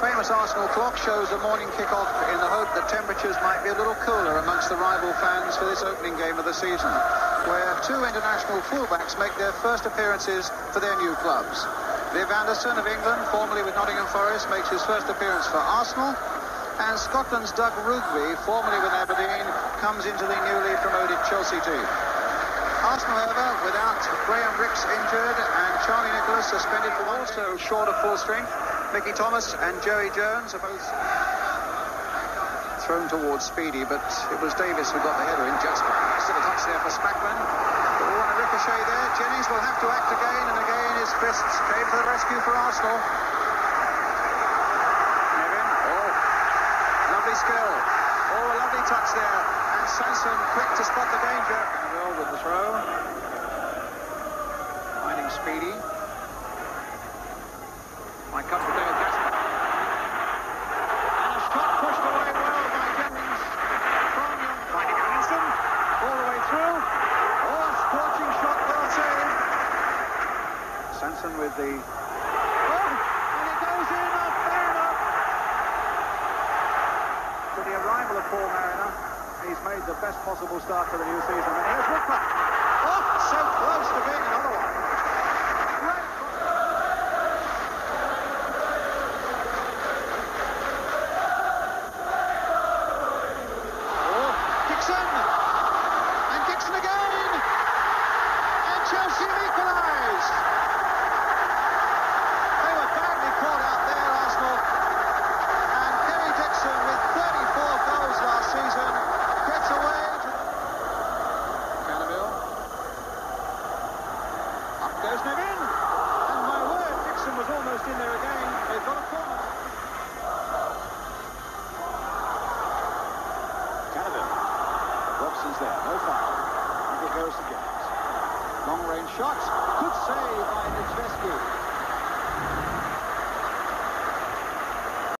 famous Arsenal clock shows the morning kick-off in the hope that temperatures might be a little cooler amongst the rival fans for this opening game of the season, where two international fullbacks make their first appearances for their new clubs. Viv Anderson of England, formerly with Nottingham Forest, makes his first appearance for Arsenal, and Scotland's Doug Rougvie, formerly with Aberdeen, comes into the newly promoted Chelsea team. Arsenal, however, without Graham Rix injured and Charlie Nicholas suspended for also short of full strength, Mickey Thomas and Joey Jones are both thrown towards Speedie, but it was Davis who got the header in just nice little touch there for Spackman. But on a ricochet there, Jennings will have to act again, and again his fists came to the rescue for Arsenal. Nevin, oh, lovely skill. Oh, a lovely touch there. And Sansom quick to spot the danger. Well with the throw. Finding Speedie. My cut for Dale Jasper. And a shot pushed away well by Jennings. From Young. Finding Anderson. All the way through. Oh, a scorching shot, well saved. Sansom with the... Oh, and it goes in, oh, fair enough. To the arrival of Paul Mariner, he's made the best possible start to the new season. And here's Woodcock. Oh, so close to being another one. Oh, Dixon! And Dixon again! And Chelsea Goes Nevin. And my word, Dixon was almost in there again. They've got a corner. Canoville. Robson's there, no foul. And it goes to James. Long range shot. Good save by